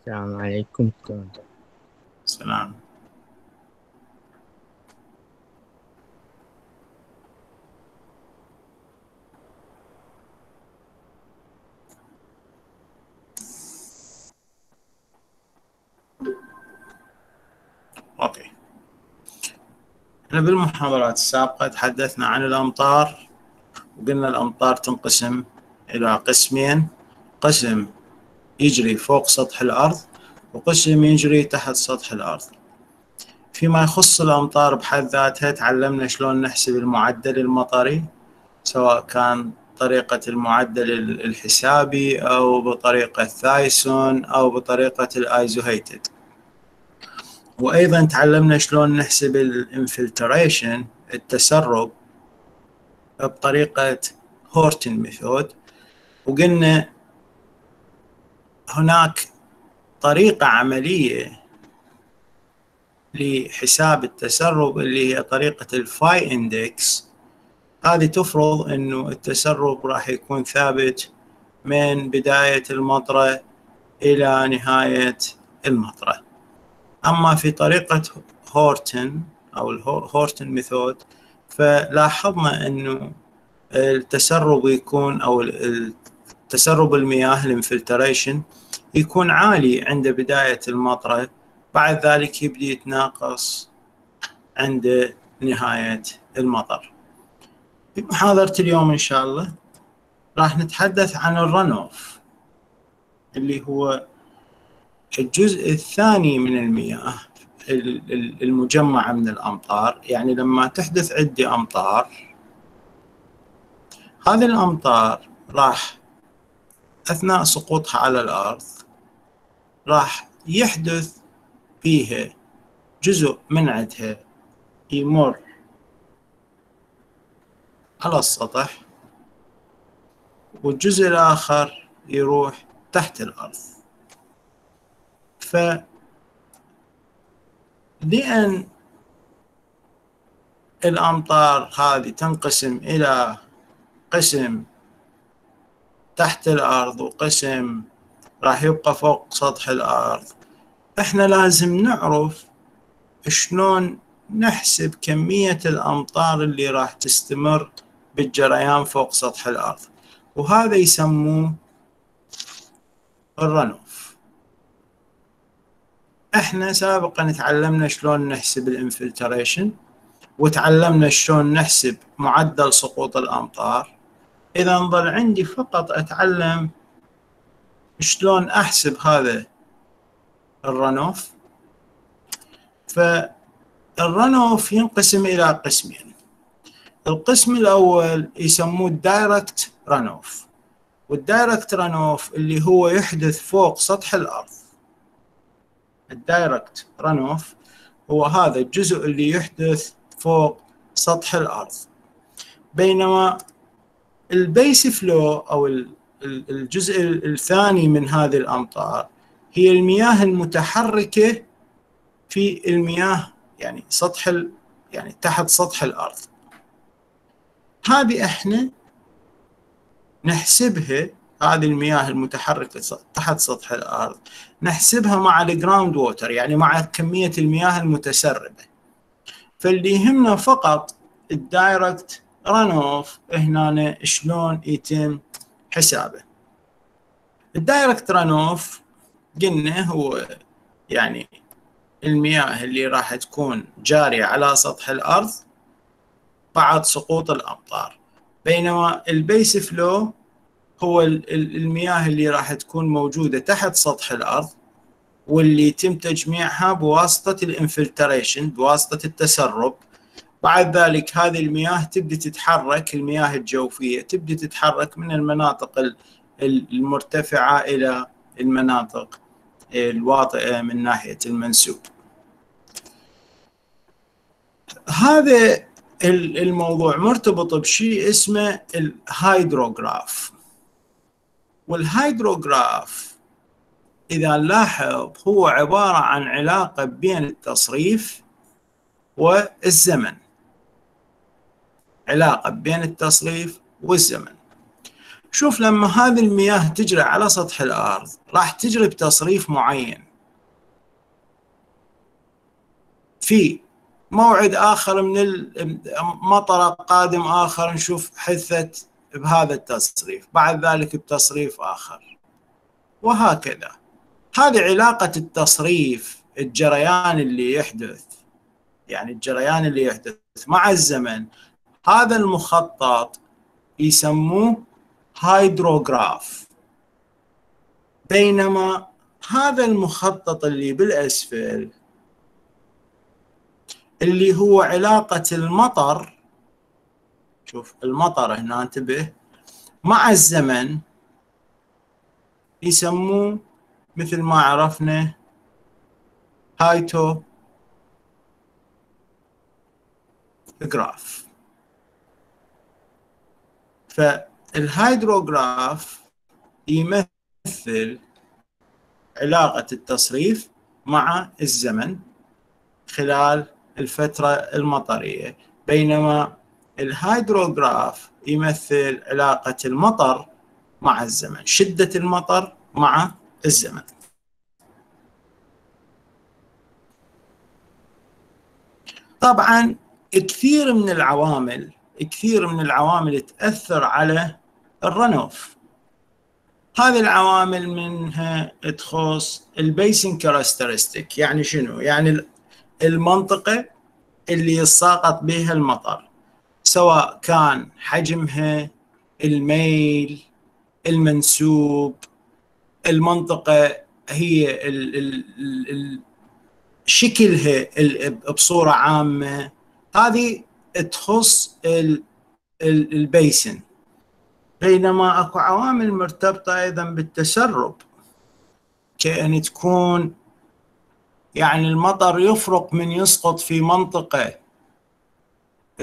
السلام عليكم سلام أوكي. إحنا بالمحاضرات السابقة تحدثنا عن الأمطار وقلنا الأمطار تنقسم إلى قسمين. قسم يجري فوق سطح الأرض وقسم يجري تحت سطح الأرض. فيما يخص الأمطار بحد ذاتها تعلمنا شلون نحسب المعدل المطري سواء كان طريقة المعدل الحسابي أو بطريقة Thiessen أو بطريقة ال isohyetal. وأيضا تعلمنا شلون نحسب ال infiltration التسرب بطريقة Horton method. وقلنا هناك طريقة عملية لحساب التسرب اللي هي طريقة ال phi index هذه تفرض إنه التسرب راح يكون ثابت من بداية المطرة إلى نهاية المطرة. أما في طريقة هورتن أو ال Horton method فلاحظنا إنه التسرب يكون أو تسرب المياه ال infiltration يكون عالي عند بداية المطره بعد ذلك يبدي يتناقص عند نهاية المطر. في محاضره اليوم إن شاء الله راح نتحدث عن ال runoff اللي هو الجزء الثاني من المياه المجمعة من الأمطار. يعني لما تحدث عندي أمطار هذه الأمطار راح أثناء سقوطها على الأرض راح يحدث فيها جزء من عندها يمر على السطح والجزء الآخر يروح تحت الأرض. ف لأن الأمطار هذه تنقسم إلى قسم تحت الأرض وقسم راح يبقى فوق سطح الأرض. إحنا لازم نعرف شلون نحسب كمية الأمطار اللي راح تستمر بالجريان فوق سطح الأرض. وهذا يسموه ال runoff إحنا سابقا تعلمنا شلون نحسب ال infiltration وتعلمنا شلون نحسب معدل سقوط الأمطار. إذا ظل عندي فقط أتعلم شلون أحسب هذا ال runoff فال runoff ينقسم إلى قسمين. القسم الأول يسموه ال direct runoff وال direct runoff اللي هو يحدث فوق سطح الأرض. ال direct runoff هو هذا الجزء اللي يحدث فوق سطح الأرض. بينما ال base flow أو الجزء الثاني من هذه الأمطار هي المياه المتحركة في المياه يعني سطح يعني تحت سطح الأرض. هذه إحنا نحسبها هذه المياه المتحركة تحت سطح الأرض نحسبها مع ال groundwater يعني مع كمية المياه المتسربة. فاللي يهمنا فقط ال direct runoff هنا شلون يتم حسابه. ال direct runoff قلنا هو يعني المياه اللي راح تكون جارية على سطح الأرض بعد سقوط الأمطار. بينما ال base flow هو المياه اللي راح تكون موجودة تحت سطح الأرض واللي يتم تجميعها بواسطة ال infiltration بواسطة التسرب. بعد ذلك هذه المياه تبدي تتحرك المياه الجوفية تبدي تتحرك من المناطق المرتفعة إلى المناطق الواطئة من ناحية المنسوب. هذا الموضوع مرتبط بشيء اسمه ال hydrograph. وال hydrograph إذا نلاحظ هو عبارة عن علاقة بين التصريف والزمن. علاقة بين التصريف والزمن. شوف لما هذه المياه تجري على سطح الأرض راح تجري بتصريف معين. في موعد آخر من المطر قادم آخر نشوف حثت بهذا التصريف بعد ذلك بتصريف آخر. وهكذا. هذه علاقة التصريف الجريان اللي يحدث يعني الجريان اللي يحدث مع الزمن. هذا المخطط يسموه هايدروغراف بينما هذا المخطط اللي بالاسفل اللي هو علاقة المطر شوف المطر هنا انتبه مع الزمن يسموه مثل ما عرفنا hyetograph فال hydrograph يمثل علاقة التصريف مع الزمن خلال الفترة المطرية. بينما ال hyetograph يمثل علاقة المطر مع الزمن شدة المطر مع الزمن. طبعا كثير من العوامل كثير من العوامل تأثر على ال runoff هذه العوامل منها تخص ال basin characteristic يعني شنو؟ يعني المنطقة اللي يساقط بها المطر سواء كان حجمها الميل المنسوب. المنطقة هي ال ال ال شكلها بصورة عامة. هذه تخص البيسن. بينما أكو عوامل مرتبطة أيضا بالتسرب. كأن تكون يعني المطر يفرق من يسقط في منطقة.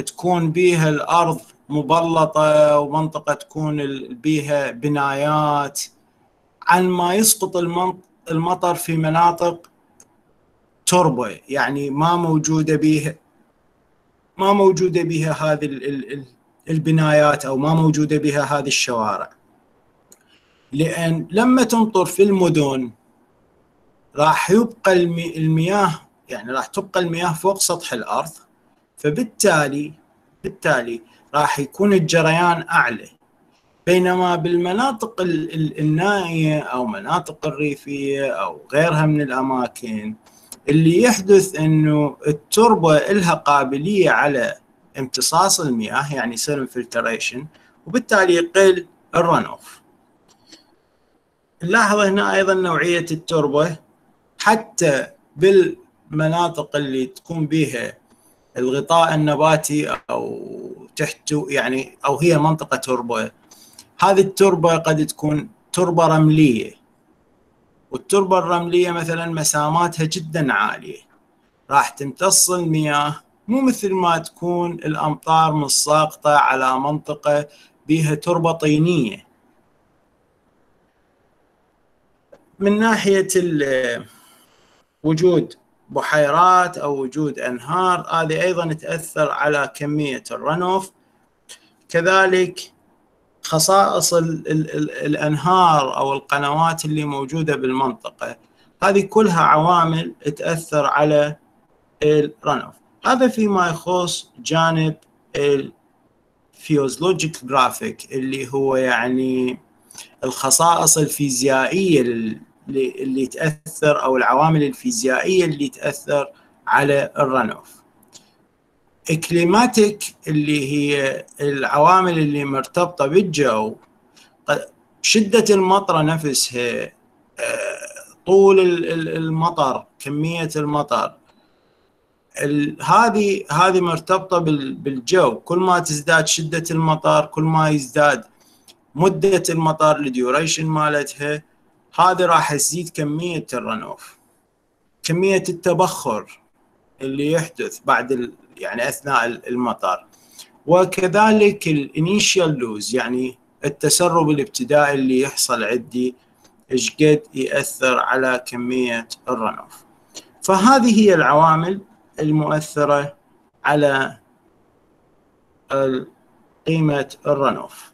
تكون بيها الأرض مبلطة ومنطقة تكون بيها بنايات. عن ما يسقط المطر في مناطق تربة. يعني ما موجودة بيها ما موجودة بها هذه البنايات أو ما موجودة بها هذه الشوارع. لأن لما تمطر في المدن راح يبقى المياه يعني راح تبقى المياه فوق سطح الأرض فبالتالي بالتالي راح يكون الجريان أعلى. بينما بالمناطق النائية أو مناطق الريفية أو غيرها من الأماكن اللي يحدث إنه التربة لها قابلية على امتصاص المياه يعني يصير infiltration وبالتالي يقل ال runoff نلاحظ هنا أيضا نوعية التربة حتى بالمناطق اللي تكون بها الغطاء النباتي أو تحت يعني أو هي منطقة تربة هذه التربة قد تكون تربة رملية. والتربة الرملية مثلا مساماتها جدا عالية. راح تمتص المياه مو مثل ما تكون الأمطار متساقطة على منطقة بها تربة طينية. من ناحية وجود بحيرات أو وجود أنهار هذه أيضا تأثر على كمية الرنوف. كذلك خصائص ال ال ال الأنهار أو القنوات اللي موجودة بالمنطقة. هذه كلها عوامل تأثر على الرنوف هذا فيما يخص جانب ال physiographic اللي هو يعني الخصائص الفيزيائية اللي تأثر أو العوامل الفيزيائية اللي تأثر على ال runoff climatic اللي هي العوامل اللي مرتبطة بالجو. شدة المطره نفسها آه، طول المطر كمية المطر. هذه هذه مرتبطة بالجو. كل ما تزداد شدة المطر كل ما يزداد مدة المطر ال duration مالتها هذه راح تزيد كمية ال runoff كمية التبخر اللي يحدث بعد يعني أثناء المطر وكذلك ال initial loss يعني التسرب الابتدائي اللي يحصل عندي إيش قد يأثر على كمية ال runoff فهذه هي العوامل المؤثرة على قيمة ال runoff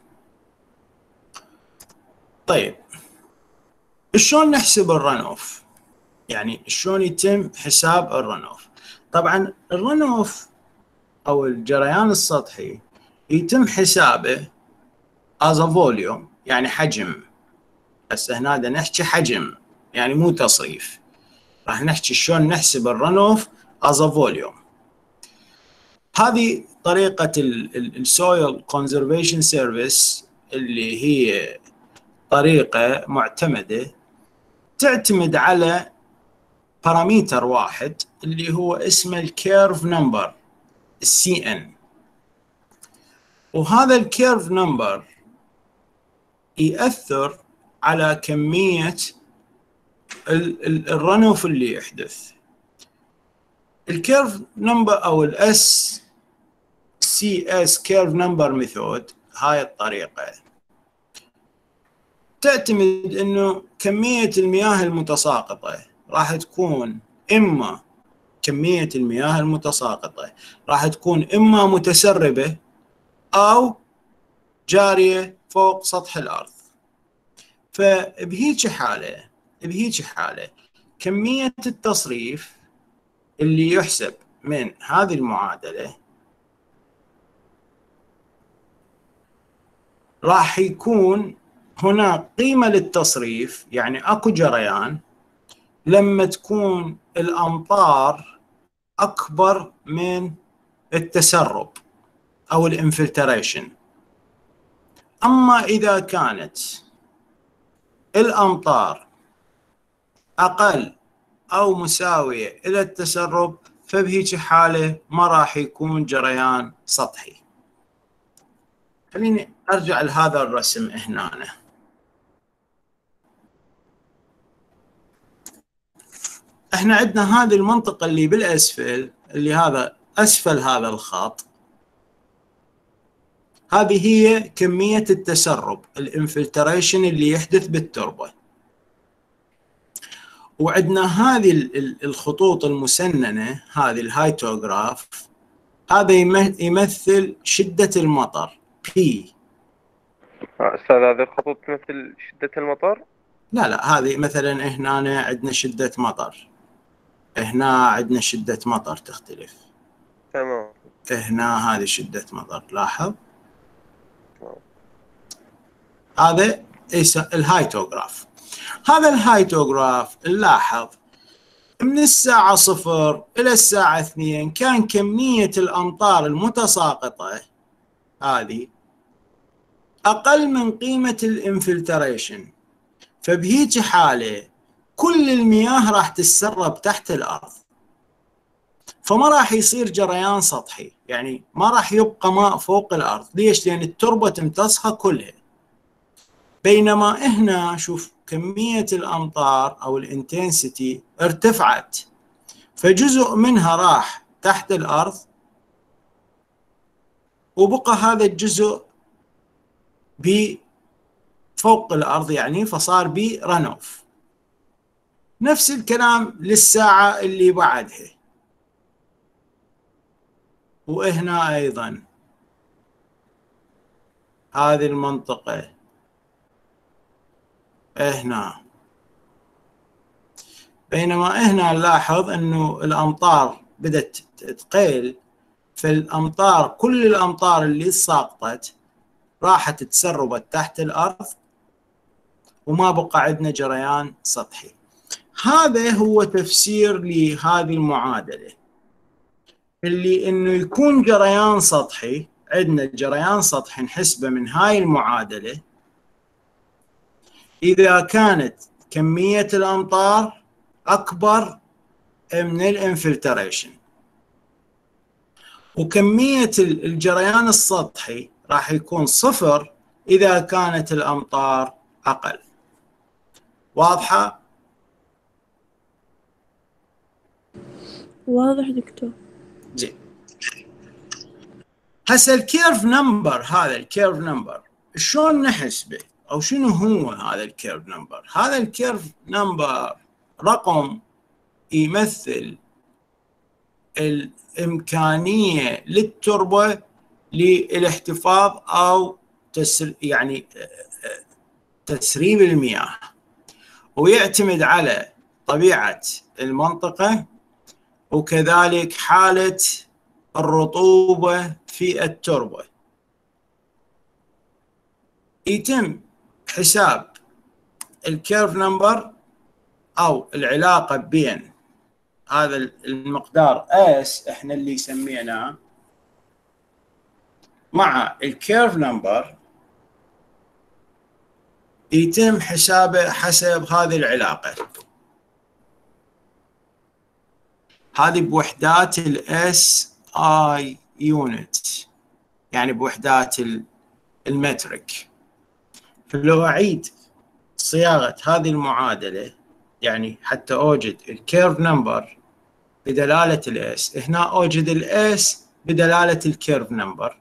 طيب شلون نحسب ال runoff يعني شلون يتم حساب ال runoff طبعا ال runoff أو الجريان السطحي يتم حسابه as volume يعني حجم. هسه هنا نحكي حجم يعني مو تصريف. راح نحكي شلون نحسب ال runoff as volume هذه طريقة ال Soil Conservation Service اللي هي طريقة معتمدة تعتمد على parameter واحد اللي هو اسمه ال curve number ال CN وهذا ال curve number يأثر على كمية ال runoff اللي يحدث. ال curve number أو ال SCS curve number method هاي الطريقة. تعتمد إنه كمية المياه المتساقطة راح تكون إما كمية المياه المتساقطة. راح تكون إما متسربة أو جارية فوق سطح الأرض. فبهيج حالة بهيج حالة كمية التصريف اللي يحسب من هذه المعادلة راح يكون هناك قيمة للتصريف يعني أكو جريان لما تكون الأمطار أكبر من التسرب أو ال infiltration. أما إذا كانت الأمطار أقل أو مساوية إلى التسرب فبهيك حالة ما راح يكون جريان سطحي. خليني أرجع لهذا الرسم هنا. إحنا عندنا هذه المنطقة اللي بالأسفل اللي هذا أسفل هذا الخط. هذه هي كمية التسرب ال infiltration اللي يحدث بالتربة. وعندنا هذه الخطوط المسننة هذه ال hyetograph هذا يمثل شدة المطر بي أستاذ هذه الخطوط تمثل شدة المطر؟ لا لا هذه مثلا هنا عندنا شدة مطر. هنا عندنا شدة مطر تختلف. تمام. هنا هذه شدة مطر لاحظ؟ هذا ال hyetograph هذا ال hyetograph نلاحظ من الساعة صفر إلى الساعة اثنين كان كمية الأمطار المتساقطة هذه أقل من قيمة ال infiltration. فبهيج حالة كل المياه راح تتسرب تحت الأرض. فما راح يصير جريان سطحي. يعني ما راح يبقى ماء فوق الأرض. ليش؟ لأن التربة تمتصها كلها. بينما هنا شوف كمية الأمطار أو ال intensity ارتفعت. فجزء منها راح تحت الأرض. وبقى هذا الجزء فوق الأرض يعني فصار بي رنوف نفس الكلام للساعة اللي بعدها. وهنا أيضا. هذه المنطقة. هنا. بينما هنا نلاحظ أنه الأمطار بدأت تقيل فالأمطار كل الأمطار اللي ساقطت راحت تسربت تحت الأرض وما بقى عندنا جريان سطحي. هذا هو تفسير لهذه المعادلة. اللي إنه يكون جريان سطحي عندنا جريان سطحي نحسبه من هاي المعادلة. إذا كانت كمية الأمطار أكبر من ال infiltration. وكمية الجريان السطحي راح يكون صفر إذا كانت الأمطار أقل. واضحة؟ واضح دكتور. زين هسه ال curve number هذا ال curve number شلون نحسبه أو شنو هو هذا ال curve number هذا ال curve number رقم يمثل الامكانيه للتربة للاحتفاظ أو تسر يعني تسريب المياه. ويعتمد على طبيعة المنطقة وكذلك حالة الرطوبة في التربة. يتم حساب ال curve number أو العلاقة بين هذا المقدار S إحنا اللي سميناه مع ال curve number يتم حسابه حسب هذه العلاقة. هذه بوحدات ال SI unit يعني بوحدات ال metric. فلو اعيد صياغة هذه المعادلة يعني حتى أوجد ال curve number بدلالة ال S هنا أوجد ال S بدلالة ال curve number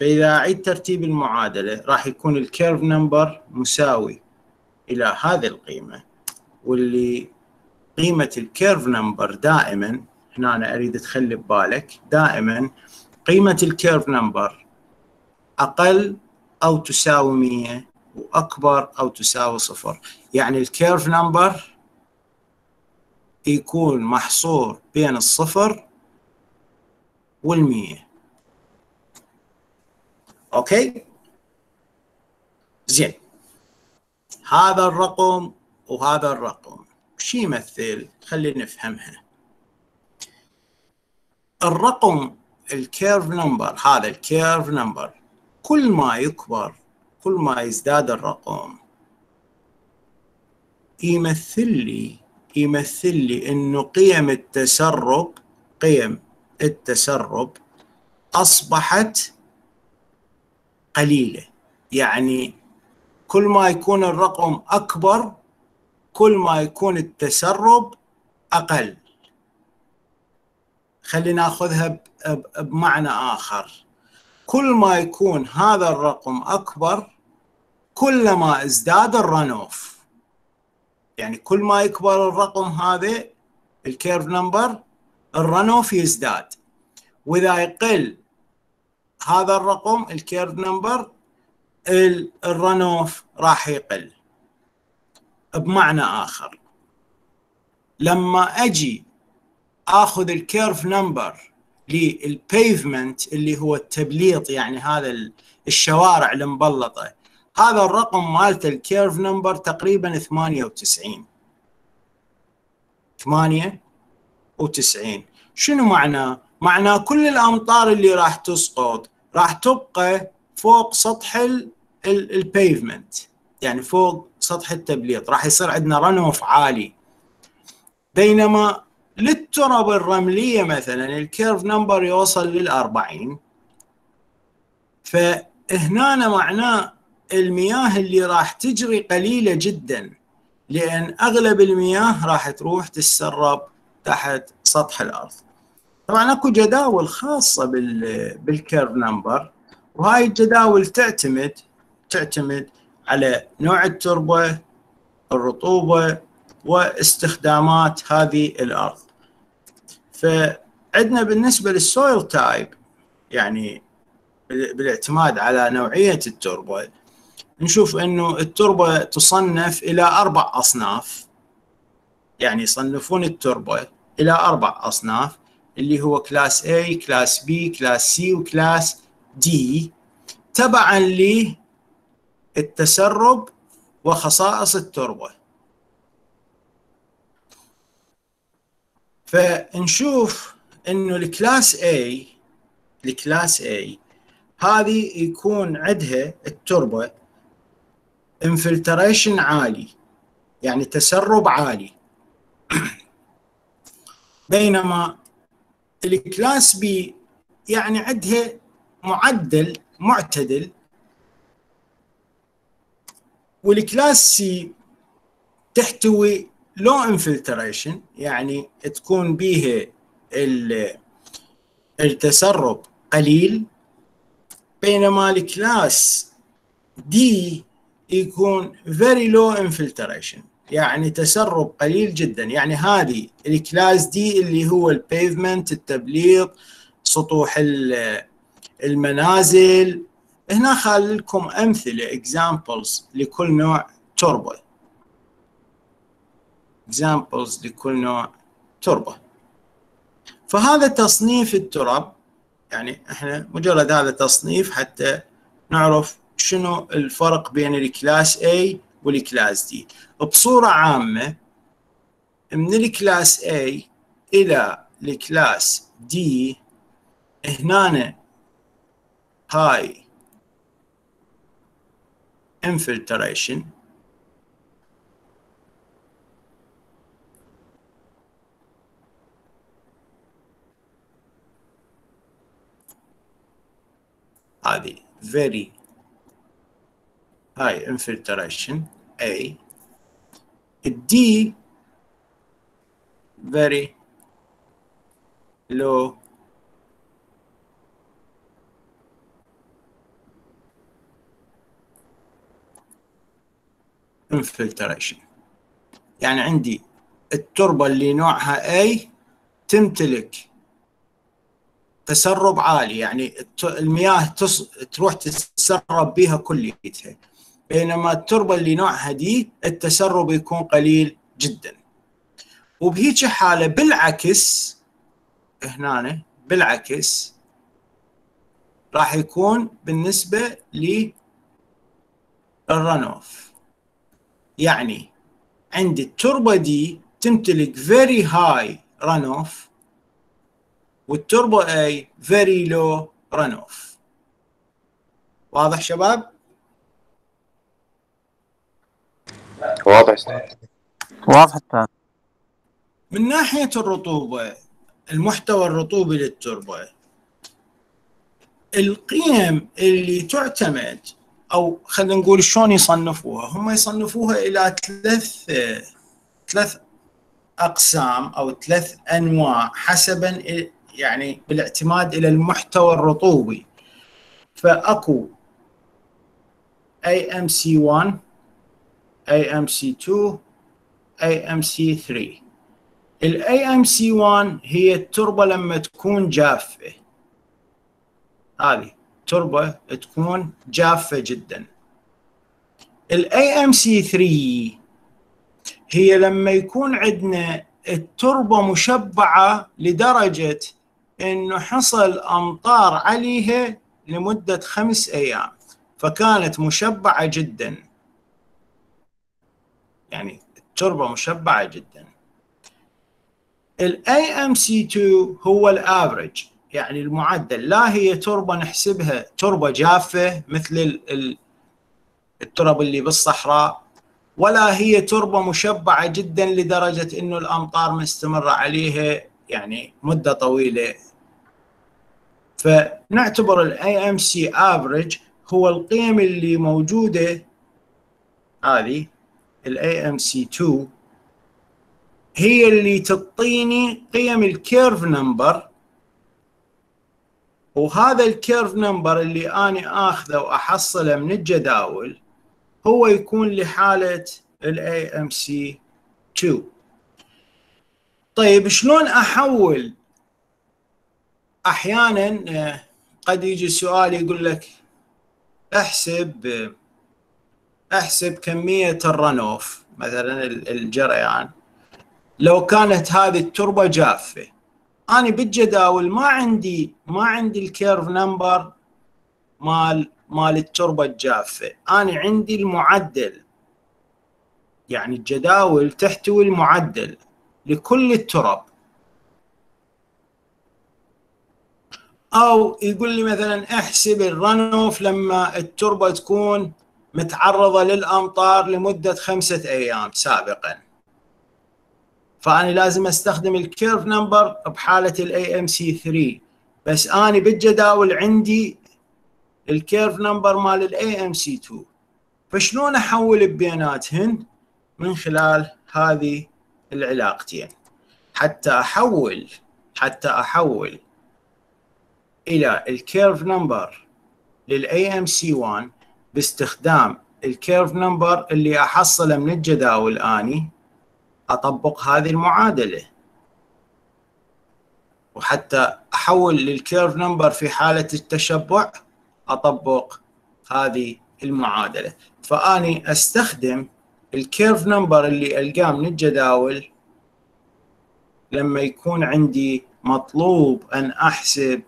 فإذا أعيد ترتيب المعادلة راح يكون ال curve number مساوي إلى هذه القيمة واللي قيمة ال curve number دائما هنا أنا أريد تخلي ببالك دائما قيمة ال curve number أقل أو تساوي 100 وأكبر أو تساوي صفر. يعني ال curve number يكون محصور بين الصفر والمية. أوكي؟ زين. هذا الرقم وهذا الرقم. وش يمثل خلينا نفهمها. الرقم ال curve number هذا ال curve number كل ما يكبر كل ما يزداد الرقم يمثل لي يمثل لي إنه قيم التسرب قيم التسرب أصبحت قليلة. يعني كل ما يكون الرقم أكبر كل ما يكون التسرب أقل. خلينا نأخذها بمعنى آخر. كل ما يكون هذا الرقم أكبر كلما ازداد الرن يعني كل ما يكبر الرقم هذا ال curve number ال runoff يزداد. وإذا يقل هذا الرقم ال curve number ال runoff راح يقل. بمعنى آخر. لما أجي آخذ ال curve number لل pavement اللي هو التبليط يعني هذا الشوارع المبلطه هذا الرقم مالته ال curve number تقريبا 98 98 شنو معناه؟ معناه كل الأمطار اللي راح تسقط راح تبقى فوق سطح ال pavement يعني فوق سطح التبليط. راح يصير عندنا runoff عالي. بينما للتراب الرملية مثلا ال curve number يوصل لل 40 فهنا معناه المياه اللي راح تجري قليلة جدا لأن أغلب المياه راح تروح تتسرب تحت سطح الأرض. طبعا أكو جداول بال بال curve number وهاي الجداول تعتمد تعتمد على نوع التربة الرطوبة واستخدامات هذه الأرض. فعندنا بالنسبة لل soil type يعني بالاعتماد على نوعية التربة نشوف إنه التربة تصنف إلى أربع أصناف يعني يصنفون التربة إلى أربع أصناف اللي هو class A class B class C و class D تبعا للتسرب وخصائص التربة. فنشوف إنه ال class A ال class A هذه يكون عندها التربة infiltration عالي يعني تسرب عالي. بينما ال class B يعني عندها معدل معتدل وال class C تحتوي low infiltration يعني تكون بيها التسرب قليل بينما ال class D يكون very low infiltration يعني تسرب قليل جدا. يعني هذه ال class D اللي هو ال pavement التبليط سطوح المنازل هنا خلي لكم أمثلة examples لكل نوع تربة. examples لكل نوع تربة. فهذا تصنيف التراب يعني إحنا مجرد هذا تصنيف حتى نعرف شنو الفرق بين ال class A وال class D. بصورة عامة من ال class A إلى ال class D هنا هاي infiltration. Adi, very high infiltration, A. D, very low infiltration. يعني عندي التربة اللي نوعها A تمتلك تسرب عالي يعني المياه تص... تروح تتسرب بها كليتها بينما التربة اللي نوعها دي التسرب يكون قليل جدا. وبهيك حالة بالعكس هنا بالعكس راح يكون بالنسبة للرن اوف يعني عندي التربة دي تمتلك very high runoff والتربو A very low runoff. واضح شباب؟ واضح أستاذ. واضح أستاذ. من ناحية الرطوبة المحتوى الرطوبي للتربة القيم اللي تعتمد أو خلينا نقول شلون يصنفوها؟ هم يصنفوها إلى ثلاث ثلاث أقسام أو ثلاث أنواع حسبا يعني بالاعتماد إلى المحتوى الرطوبي. فأكو AMC1 AMC2 AMC3 ال AMC1 هي التربة لما تكون جافة. هذه. تربة تكون جافة جدا. ال AMC3 هي لما يكون عندنا التربة مشبعة لدرجة إنه حصل أمطار عليها لمدة خمس أيام فكانت مشبعة جدا. يعني التربة مشبعة جدا. ال AMC2 هو الافرج يعني المعدل. لا هي تربة نحسبها تربة جافة مثل الترب اللي بالصحراء ولا هي تربة مشبعة جدا لدرجة إنه الأمطار مستمرة عليها يعني مدة طويلة. فنعتبر ال AMC average هو القيم اللي موجودة هذه ال AMC 2 هي اللي تعطيني قيم ال curve number وهذا ال curve number اللي أنا آخذه وأحصله من الجداول هو يكون لحالة ال AMC 2 طيب شلون أحول؟ أحيانا قد يجي سؤال يقول لك احسب احسب كمية ال runoff مثلا الجريان. لو كانت هذه التربة جافة أنا بالجداول ما عندي ما عندي ال curve number مال مال التربة الجافة. أنا عندي المعدل. يعني الجداول تحتوي المعدل لكل التراب أو يقول لي مثلا احسب ال runoff لما التربة تكون متعرضة للأمطار لمدة خمسة أيام سابقا. فأنا لازم أستخدم ال curve number بحالة ال AMC 3 بس أنا بالجداول عندي ال curve number مال ال AMC 2 فشلون أحول بيناتهن من خلال هذه العلاقتين؟ حتى أحول حتى أحول إلى ال curve number لل AMC 1 باستخدام ال curve number اللي أحصله من الجداول أني أطبق هذه المعادلة. وحتى أحول لل curve number في حالة التشبع أطبق هذه المعادلة. فأني أستخدم ال curve number اللي ألقاه من الجداول لما يكون عندي مطلوب أن أحسب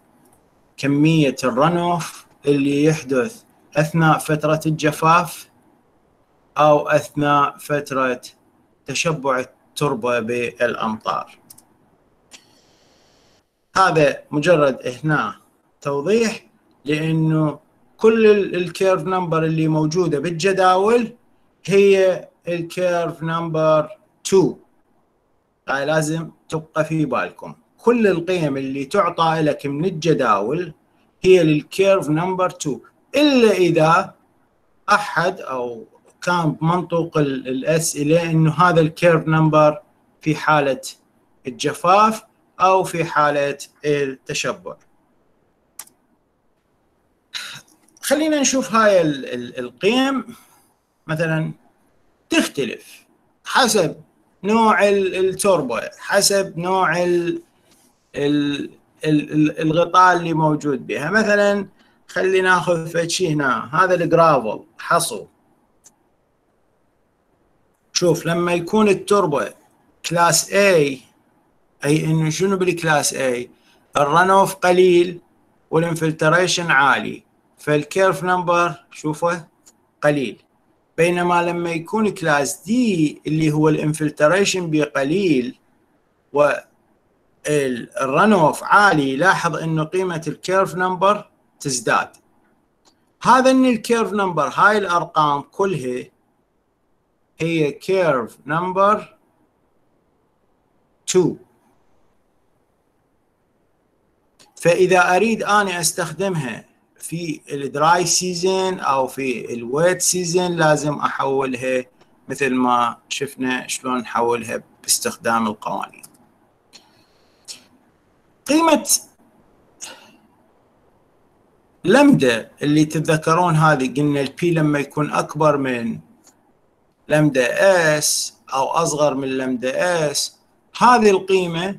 كمية ال runoff اللي يحدث أثناء فترة الجفاف أو أثناء فترة تشبع التربة بالأمطار. هذا مجرد هنا توضيح لأنه كل ال curve number اللي موجودة بالجداول هي ال curve number 2 هاي لازم تبقى في بالكم. كل القيم اللي تعطى لك من الجداول هي لل curve number 2 إلا إذا أحد أو كان بمنطوق الاسئله إنه هذا ال curve number في حالة الجفاف أو في حالة التشبع. خلينا نشوف هاي القيم. مثلا تختلف حسب نوع التوربو حسب نوع الغطاء اللي موجود بها. مثلا خلينا ناخذ شيء هنا هذا الجرافل حصو. شوف لما يكون ال group class A أي إنه شنو بال class A ال runoff قليل وال infiltration عالي. فال curve number شوفه قليل. بينما لما يكون class D اللي هو ال infiltration بقليل و ال runoff عالي لاحظ إنه قيمة ال curve number تزداد. هذا ان ال curve number هاي الأرقام كلها هي curve number 2 فإذا أريد اني أستخدمها في ال dry season أو في ال wet season لازم أحولها مثل ما شفنا شلون نحولها باستخدام القوانين. قيمة لمدة اللي تتذكرون هذه قلنا ال P لما يكون أكبر من lambda S أو أصغر من lambda S هذه القيمة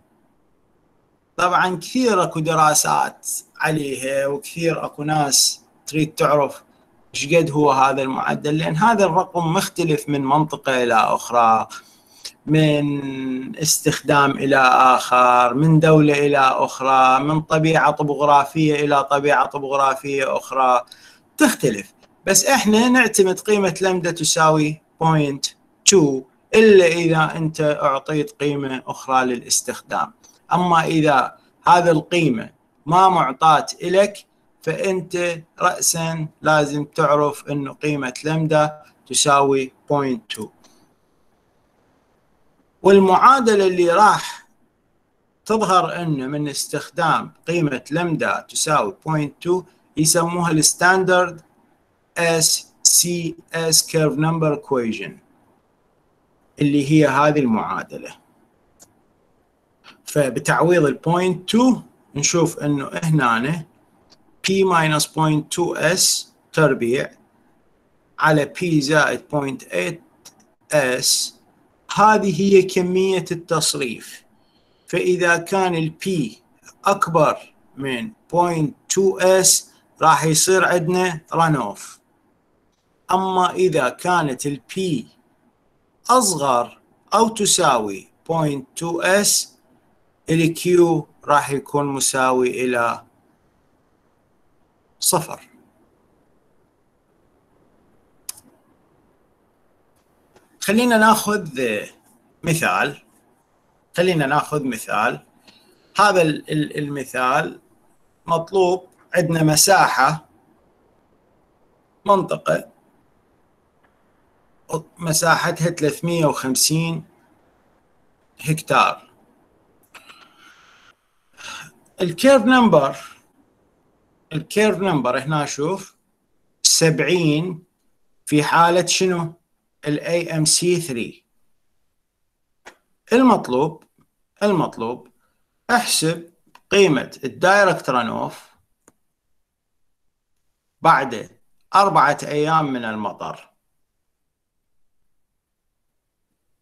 طبعا كثير أكو دراسات عليها وكثير أكو ناس تريد تعرف إيش قد هو هذا المعدل لأن هذا الرقم مختلف من منطقة إلى أخرى من استخدام إلى آخر من دولة إلى أخرى من طبيعة طبوغرافية إلى طبيعة طبوغرافية أخرى تختلف. بس إحنا نعتمد قيمة لمدة تساوي 0.2 إلا إذا أنت أعطيت قيمة أخرى للاستخدام. أما إذا هذا القيمة ما معطاه لك فأنت راسا لازم تعرف انه قيمة لمدا تساوي 0.2 والمعادلة اللي راح تظهر انه من استخدام قيمة لمدا تساوي 0.2 يسموها ال standard SCS curve number equation اللي هي هذه المعادلة. فبتعويض ال point 2 نشوف إنه هنا P minus 0.2 S تربيع على P زائد 0.8 S. هذه هي كمية التصريف. فإذا كان ال P أكبر من 0.2 S راح يصير عندنا run off أما إذا كانت ال P أصغر أو تساوي 0.2 S الكيو راح يكون مساوي إلى صفر. خلينا ناخذ مثال. خلينا ناخذ مثال. هذا المثال مطلوب عندنا مساحة منطقة مساحتها 350 هكتار. ال curve number ال curve number هنا شوف 70 في حالة شنو؟ ال AMC 3 المطلوب المطلوب أحسب قيمة ال direct runoff بعد أربعة أيام من المطر.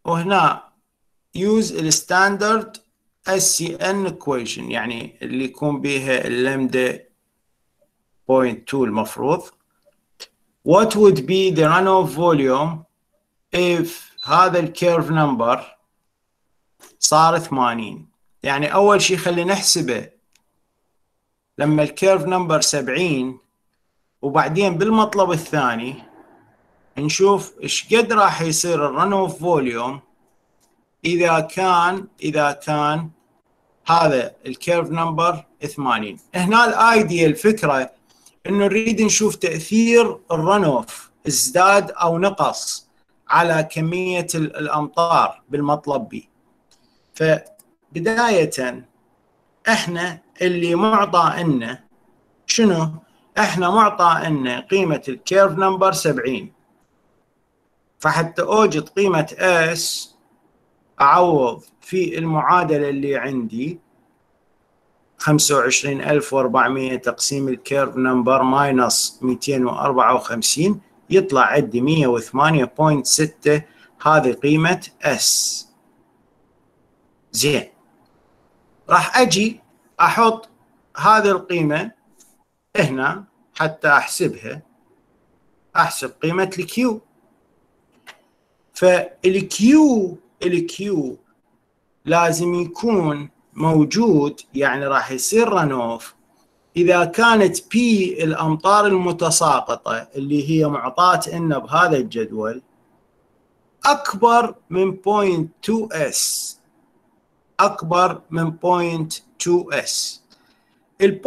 وهنا use ال standard ال CN equation يعني اللي يكون بها ال lambda point 2 المفروض. What would be the runoff volume if هذا ال curve number صار 80 يعني أول شيء خلينا نحسبه. لما ال curve number 70 وبعدين بالمطلب الثاني نشوف إيش قد راح يصير ال runoff volume إذا كان إذا كان هذا ال curve number 80 هنا ال idea الفكرة إنه نريد نشوف تأثير ال runoff ازداد أو نقص على كمية الأمطار بالمطلب B. فبداية إحنا اللي معطى إنه شنو؟ إحنا معطى ان قيمة ال curve number 70 فحتى أوجد قيمة S أعوض في المعادلة اللي عندي. 25400 تقسيم ال curve number minus 254 يطلع عندي 108.6 هذه قيمة S زين. راح أجي أحط هذه القيمة هنا حتى أحسبها. أحسب قيمة ال Q. فال Q ال Q لازم يكون موجود يعني راح يصير runoff اذا كانت P الامطار المتساقطه اللي هي معطاه لنا بهذا الجدول اكبر من 0.2 S اكبر من 0.2 S ال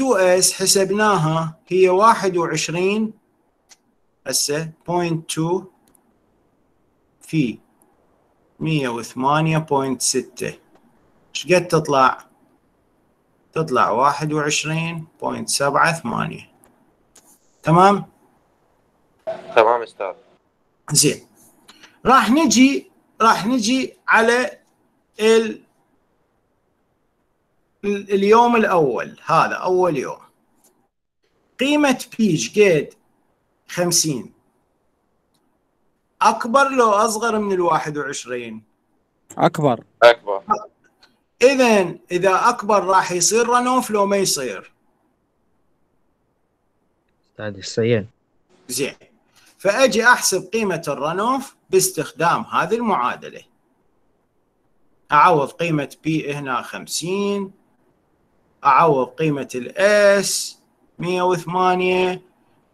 0.2 S حسبناها هي 21 هسه 0.2 في 108.6 إيش قد تطلع؟ تطلع واحد وعشرين point سبعة ثمانية. تمام؟ تمام أستاذ. زين. راح نجي راح نجي على ال اليوم الأول. هذا أول يوم. قيمة P إيش قد 50 أكبر لو أصغر من ال 21 أكبر. أكبر. اذا إذا أكبر راح يصير runoff لو ما يصير. أستاذ يصير زين. فأجي أحسب قيمة ال runoff باستخدام هذه المعادلة. أعوض قيمة P هنا 50 أعوض قيمة ال S 108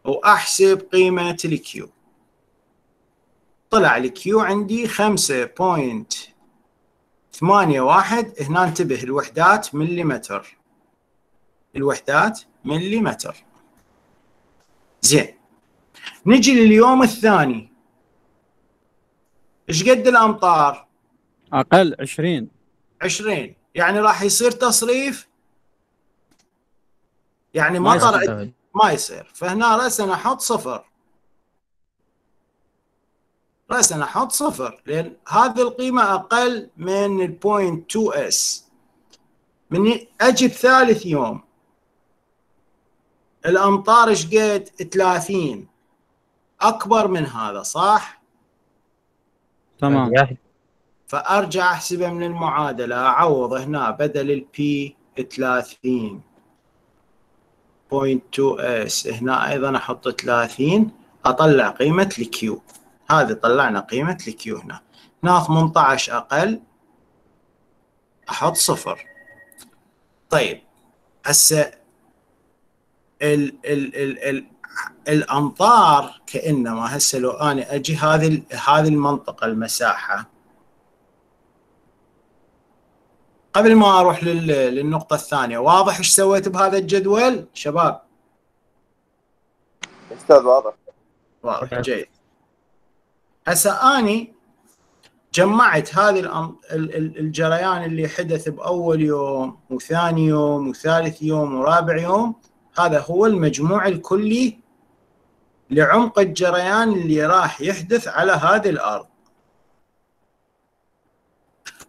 وأحسب قيمة ال Q طلع ال Q عندي 5.8 ثمانية واحد. هنا انتبه الوحدات مليمتر. الوحدات مليمتر. زين. نجي لليوم الثاني. إيش قد الأمطار؟ أقل 20 20 يعني راح يصير تصريف؟ يعني ما مطر. ما يصير. فهنا راسا أحط صفر. راسا أحط صفر لأن هذه القيمة أقل من ال point 2 S من أجي بثالث يوم. الأمطار إيش قد 30 أكبر من هذا صح؟ تمام. فأرجع احسبه من المعادلة أعوض هنا بدل ال P 30 0.2 S هنا أيضا أحط 30 أطلع قيمة ال Q هذه طلعنا قيمة ال Q هنا هنا 18 أقل أحط صفر. طيب هسه ال ال ال ال الأمطار كأنما هسه لو أنا أجي هذه هذه المنطقة المساحة. قبل ما أروح للنقطة الثانية واضح إيش سويت بهذا الجدول؟ شباب. أستاذ واضح. واضح جيد. هسه آني جمعت هذه الجريان اللي حدث بأول يوم وثاني يوم وثالث يوم ورابع يوم هذا هو المجموع الكلي لعمق الجريان اللي راح يحدث على هذه الأرض.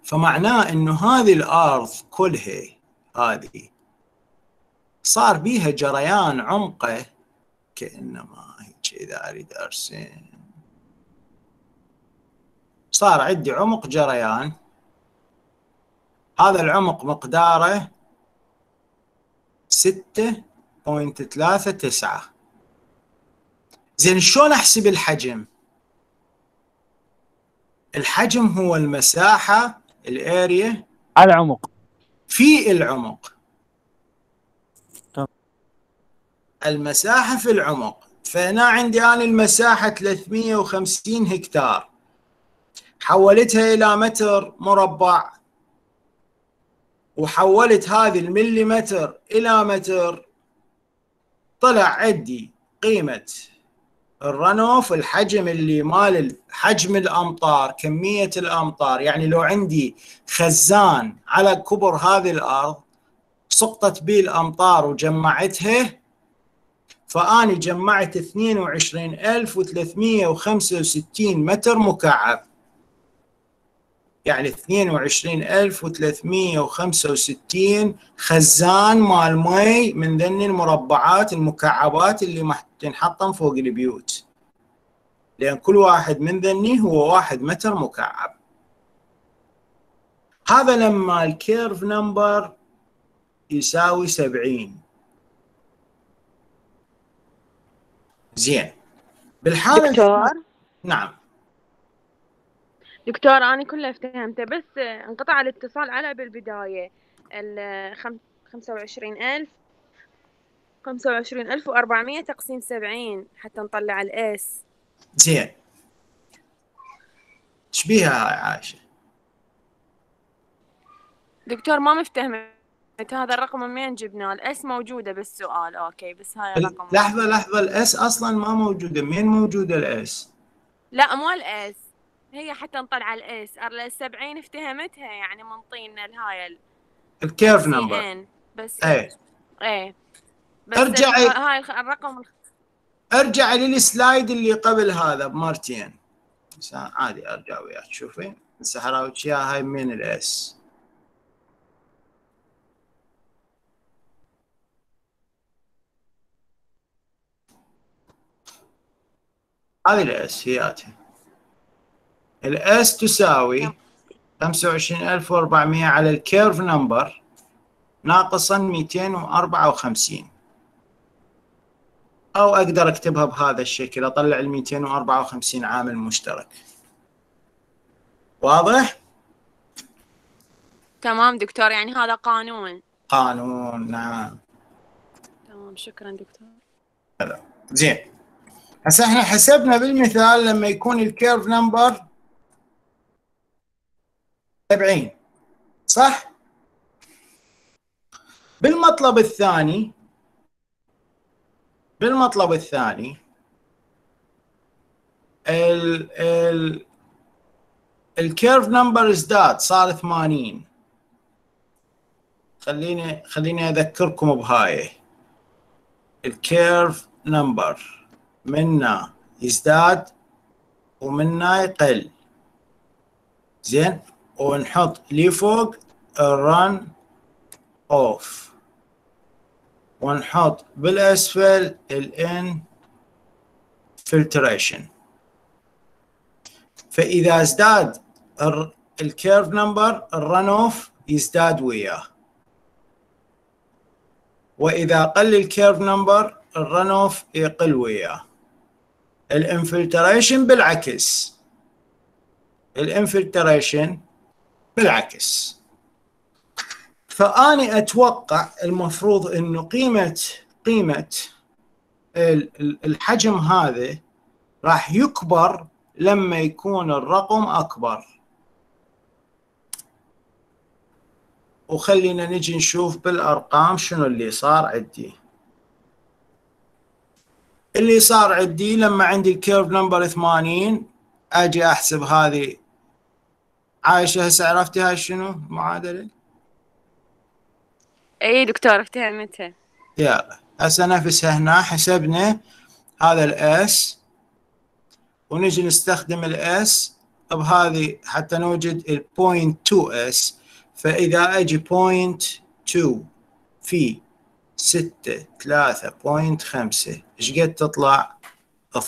فمعناه إنه هذه الأرض كلها هذه صار بيها جريان عمقه كأنما هيك إذا أريد أرسم. صار عندي عمق جريان. هذا العمق مقداره ستة point ثلاثة تسعة. زين شلون أحسب الحجم؟ الحجم هو المساحة الأريا. على عمق. في العمق. المساحة في العمق. فهنا عندي أنا المساحة 350 هكتار. حولتها إلى متر مربع. وحولت هذه المليمتر إلى متر. طلع عندي قيمة الرنوف الحجم اللي مال حجم الأمطار كمية الأمطار. يعني لو عندي خزان على كبر هذه الأرض سقطت به الأمطار وجمعتها فأني جمعت 22365 متر مكعب. يعني 22365 خزان مال مي من ذني المربعات المكعبات اللي تنحطم فوق البيوت. لأن كل واحد من ذني هو واحد متر مكعب. هذا لما ال curve number يساوي سبعين. زين. بالحالة دكتور؟ نعم. دكتور أنا كله فهمته بس انقطع الاتصال على بالبداية. ال خم- خمسة وعشرين ألف خمسة وعشرين ألف وأربعمية تقسيم سبعين. حتى نطلع ال S زين. إيش بيها هاي عايشة دكتور ما مفتهمت هذا الرقم من وين جبناه ال S موجودة بالسؤال. okay بس هاي الرقم. لحظة لحظة. ال S أصلا ما موجودة. مين موجودة ال S لا مو ال S هي حتى نطلع ال S السبعين افتهمتها يعني منطينا الهاي ال curve number. بس إيه. إيه. بس ارجعي. ال- هاي الرقم الخ- أرجع لل slide اللي قبل هذا بمرتين. عادي أرجع وياك شوفي. هسه حراويك اياها هاي من ال S. هذه ال S هياتها ال S تساوي 25400 على ال curve number ناقصا 254 أو أقدر أكتبها بهذا الشكل أطلع ال 254 عامل مشترك واضح؟ تمام دكتور يعني هذا قانون. قانون نعم. تمام شكرا دكتور. زين. هسه إحنا حسبنا بالمثال لما يكون ال curve number 70 صح؟ بالمطلب الثاني بالمطلب الثاني ال ال ال curve number ازداد صار 80 خليني خليني أذكركم بهاي. ال curve number منا يزداد ومنا يقل. زين؟ ونحط لي فوق ال runoff ونحط بالأسفل ال infiltration فإذا ازداد ال curve number ال runoff يزداد وياه. وإذا قل ال curve number ال runoff يقل وياه. ال infiltration بالعكس. ال infiltration بالعكس. فاني أتوقع المفروض قيمه ال- ال- الحجم هذا راح يكبر لما يكون الرقم أكبر. وخلينا نجي نشوف بالأرقام شنو اللي صار عندي. اللي صار عندي لما عندي ال curve number 80 أجي أحسب هذه عايشة هسه عرفتي هاي شنو؟ المعادله إي دكتور افتهمتها يلا هسه نفسها هنا حسبنا هذا ال S ونجي نستخدم ال S بهذه حتى نوجد ال point 2 S فإذا أجي point 2 في 6 3.5 إيش قد تطلع؟ 12.7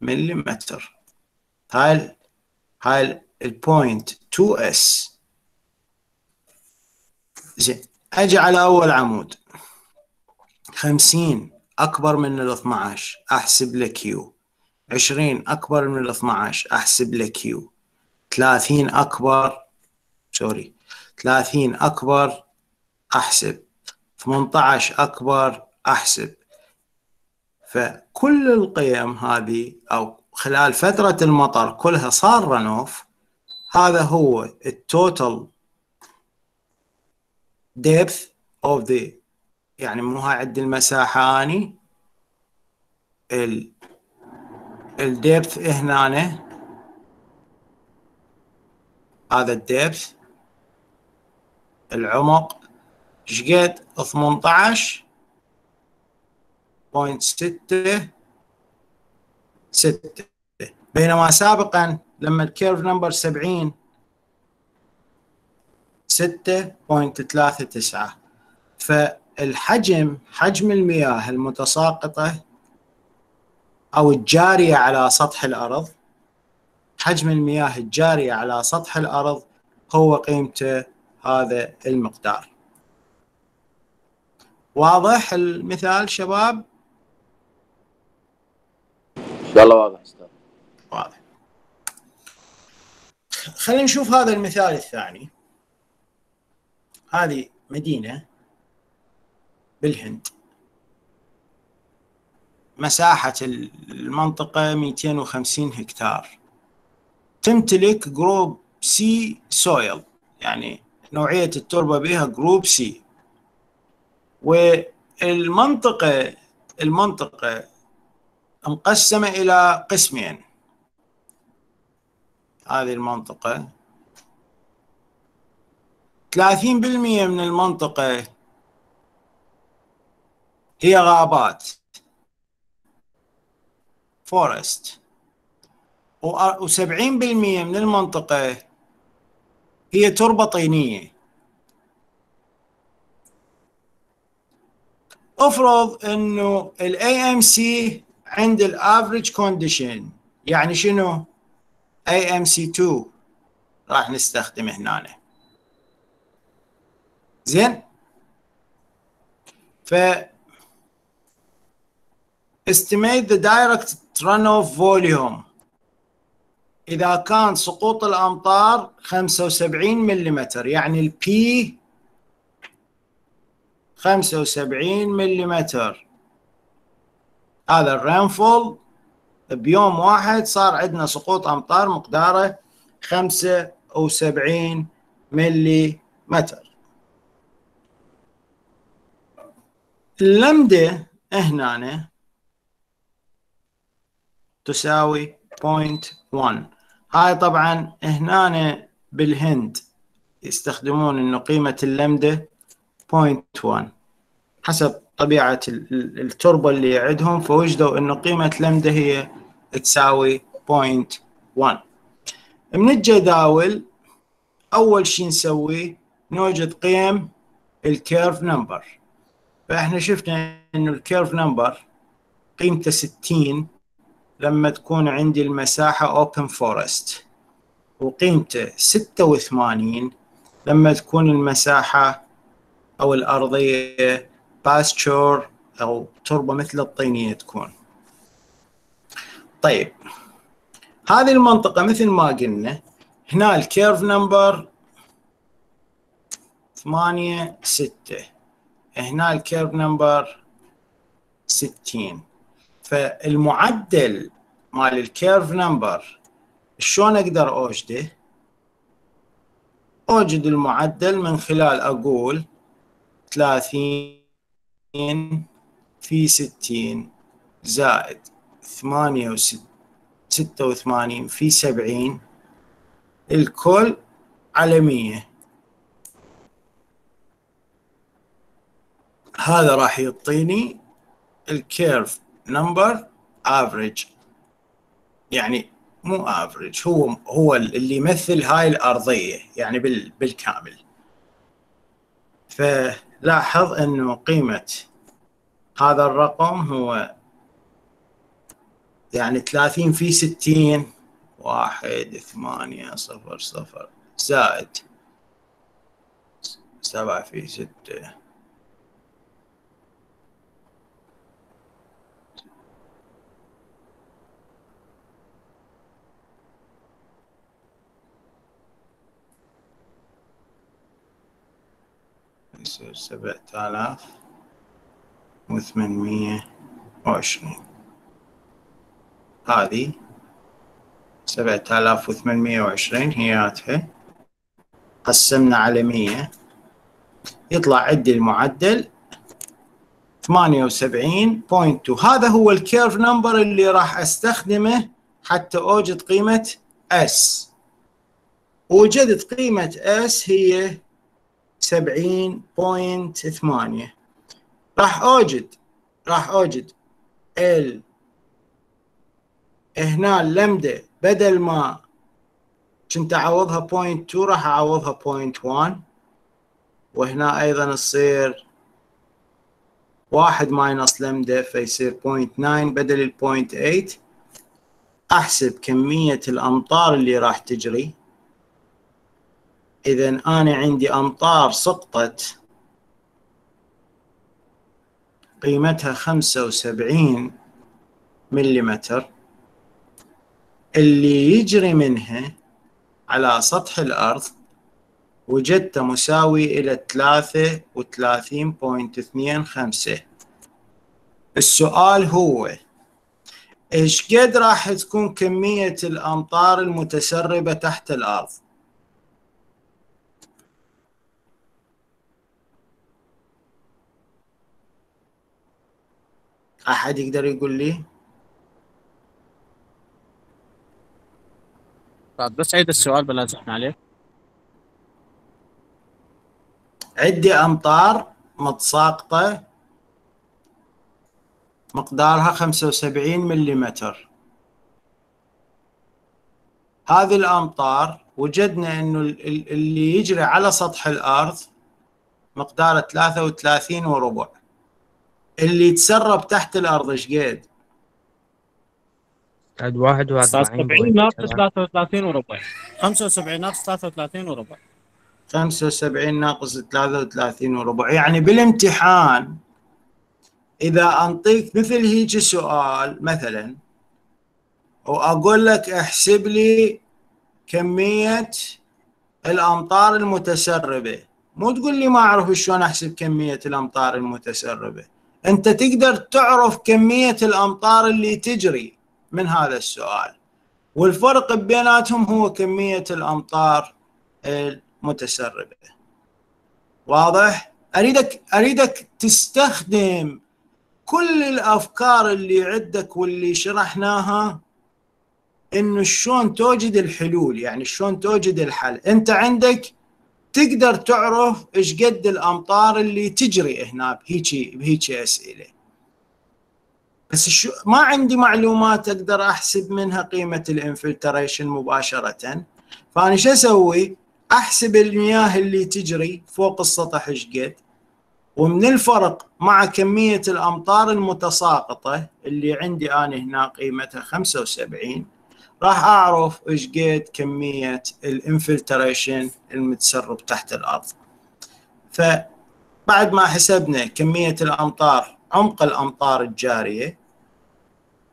مليمتر. هاي هاي ال point 2 S زين أجي على أول عمود. 50 أكبر من ال 12 أحسب له Q 20 أكبر من ال 12 أحسب له Q 30 أكبر sorry 30 أكبر أحسب. 18 أكبر أحسب. فكل القيم هذه أو خلال فترة المطر كلها صار runoff هذا هو ال total depth of the يعني مو هاي عد المساحة اني ال ال depth هنا هذا ال depth العمق شقد 18.6 ستة. بينما سابقا لما ال curve number 70 6.39 فالحجم حجم المياه المتساقطة أو الجارية على سطح الأرض حجم المياه الجارية على سطح الأرض هو قيمته هذا المقدار. واضح المثال شباب؟ شاء الله واضح أستاذ. واضح. خلينا نشوف هذا المثال الثاني. هذه مدينة بالهند. مساحة المنطقة 250 هكتار. تمتلك group C soil يعني نوعية التربة بها group C والمنطقة المنطقة مقسمة إلى قسمين. هذه المنطقة. 30% من المنطقة هي غابات. فورست و70% من المنطقة هي تربة طينية. افرض إنه ال AMC عند ال average condition يعني شنو؟ AMC 2 راح نستخدمه هنا زين؟ ف estimate the direct runoff volume. إذا كان سقوط الأمطار 75 ملم يعني ال P 75 ملم هذا الرينفول بيوم واحد صار عندنا سقوط أمطار مقداره 75 ملي متر. اللمدة هنا تساوي 0.1 هاي طبعا هنا بالهند يستخدمون إنه قيمة اللمدة 0.1 حسب طبيعة التربة اللي عندهم فوجدوا انه قيمة لمدة هي تساوي 0.1 من الجداول أول شيء نسويه نوجد قيم ال curve number فإحنا شفنا انه ال curve number قيمته 60 لما تكون عندي المساحة open forest وقيمته 86 لما تكون المساحة أو الأرضية pasture أو تربة مثل الطينية تكون طيب هذه المنطقة مثل ما قلنا هنا ال curve number ثمانية ستة هنا ال curve number ستين فالمعدل مال ال curve number شلون أقدر أوجده؟ أوجد المعدل من خلال أقول ثلاثين في ستين زائد ثمانية ستة وثمانين في سبعين الكل على مية. هذا راح يعطيني ال curve number average يعني مو average هو هو اللي يمثل هاي الأرضية يعني بالكامل. فلاحظ أنه قيمة هذا الرقم هو يعني 30 في 60 واحد ثمانية صفر صفر زائد سبعة في ستة. يصير سبعة آلاف وثمانمية وعشرين. هذه سبعة آلاف وثمانمية وعشرين هياتها. قسمنا على مية. يطلع عندي المعدل 78.2 هذا هو ال curve number اللي راح أستخدمه حتى أوجد قيمة S وجدت قيمة S هي 70.8 راح أوجد راح أوجد ال هنا اللمدة بدل ما كنت أعوضها 0.2 راح أعوضها 0.1 وهنا أيضا تصير واحد ماينص لمدة فيصير 0.9 بدل ال 0.8 أحسب كمية الأمطار اللي راح تجري. اذا أنا عندي أمطار سقطت. قيمتها 75 مليمتر. اللي يجري منها على سطح الأرض وجدته مساوي إلى 33.25 السؤال هو إيش قد راح تكون كمية الأمطار المتسربة تحت الأرض؟ أحد يقدر يقول لي؟ طيب بس عيد السؤال بلا زحمة عليك. عندي أمطار متساقطة مقدارها 75 مليمتر. هذه الأمطار وجدنا ال- اللي يجري على سطح الأرض مقداره 33 وربع. اللي يتسرب تحت الأرض إيش قد؟ عاد واحد وأربعين 70 ناقص 33 وربع. 75 ناقص 33 وربع. 75 ناقص 33 وربع. يعني بالامتحان إذا أنطيك مثل هيك سؤال مثلا وأقول لك احسب لي كمية الأمطار المتسربة. مو تقول لي ما أعرف شلون أحسب كمية الأمطار المتسربة. أنت تقدر تعرف كمية الأمطار اللي تجري من هذا السؤال. والفرق بيناتهم هو كمية الأمطار المتسربة. واضح؟ أريدك أريدك تستخدم كل الأفكار اللي عندك واللي شرحناها إنه شلون توجد الحلول يعني شلون توجد الحل. أنت عندك تقدر تعرف إيش قد الأمطار اللي تجري هنا بهيجي بهيجي أسئلة. بس شو ما عندي معلومات أقدر أحسب منها قيمة الإنفلتريشن مباشرة. فأنا شو أسوي؟ أحسب المياه اللي تجري فوق السطح إيش قد. ومن الفرق مع كمية الأمطار المتساقطة اللي عندي أنا هنا قيمتها 75 راح أعرف إيش قد كمية الإنفلتريشن المتسرب تحت الأرض. فبعد ما حسبنا كمية الأمطار عمق الأمطار الجارية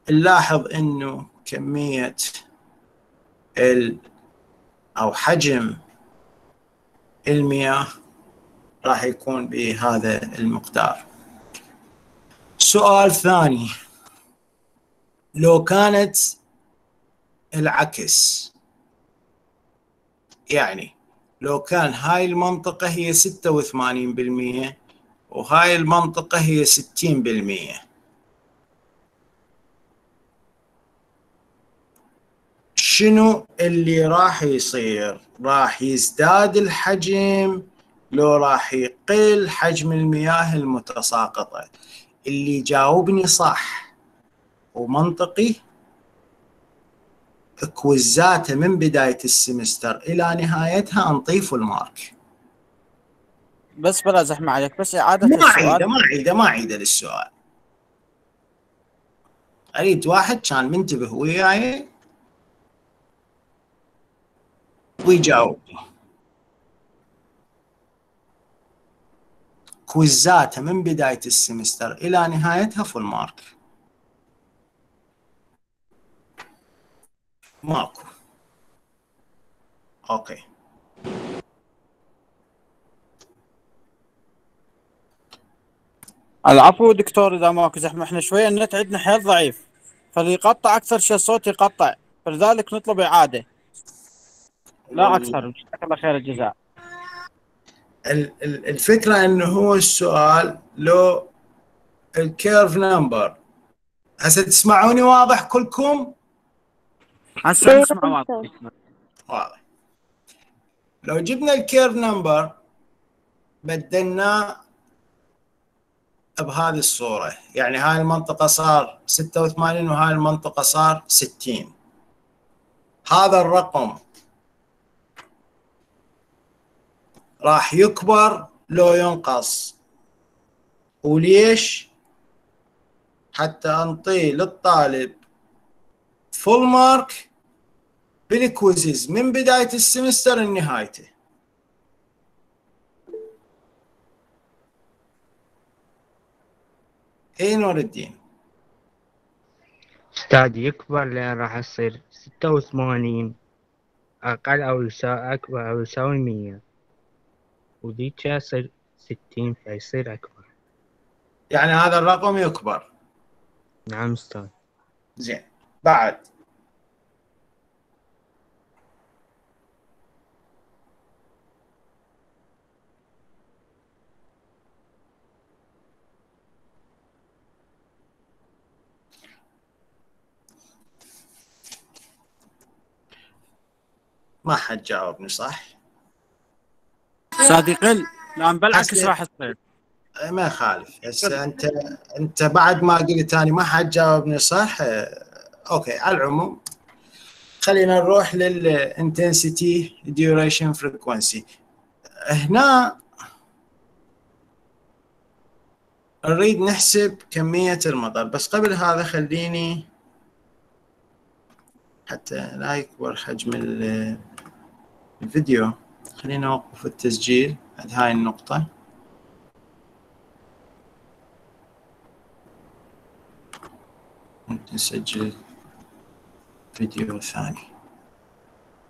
نلاحظ إنه كمية ال أو حجم المياه راح يكون بهذا المقدار. سؤال ثاني. لو كانت العكس. يعني لو كان هاي المنطقة هي 86% وهاي المنطقة هي 60% شنو اللي راح يصير؟ راح يزداد الحجم لو راح يقل حجم المياه المتساقطة. اللي جاوبني صح ومنطقي كويزاته من بداية السمستر إلى نهايتها نضيف المارك. بس بلا زحمة عليك بس إعادة ما عيدة ما عيدة ما عيدة للسؤال. أريد واحد كان منتبه وياي. ويجاوبني. كويزاته من بداية ال semester إلى نهايتها full mark ماكو. أوكي. العفو دكتور إذا ماكو زحمة. إحنا شوية النت عندنا حيل ضعيف فاللي يقطع أكثر شيء الصوت يقطع فلذلك نطلب إعادة. لا أكثر. جزاك الله خير الجزاء. ال- ال- الفكرة إنه هو السؤال لو ال curve number هسه تسمعوني واضح كلكم؟ هسه أيوة نسمع. واضح واضح. لو جبنا ال curve number بدلناه بهذه الصورة. يعني هاي المنطقة صار 86 وهاي المنطقة صار 60 هذا الرقم راح يكبر لو ينقص. وليش؟ حتى انطي للطالب. full mark بال quizzes من بداية ال semester لنهايته اي نور الدين أستاذ يكبر لأن راح يصير ستة وثمانين أقل أو يساوي أكبر أو يساوي مية وذيك يصير ستين فيصير أكبر يعني هذا الرقم يكبر نعم أستاذ زين بعد ما حد جاوبني صح؟ أستاذ يقل لأن بالعكس. راح تصير ما يخالف هسه أنت أنت بعد ما قلت اني ما حد جاوبني صح أوكي على العموم خلينا نروح لل intensity duration frequency هنا نريد نحسب كمية المطر. بس قبل هذا خليني حتى لا يكبر حجم ال- الفيديو. خلينا نوقف التسجيل عند هاي النقطة. نسجل فيديو ثاني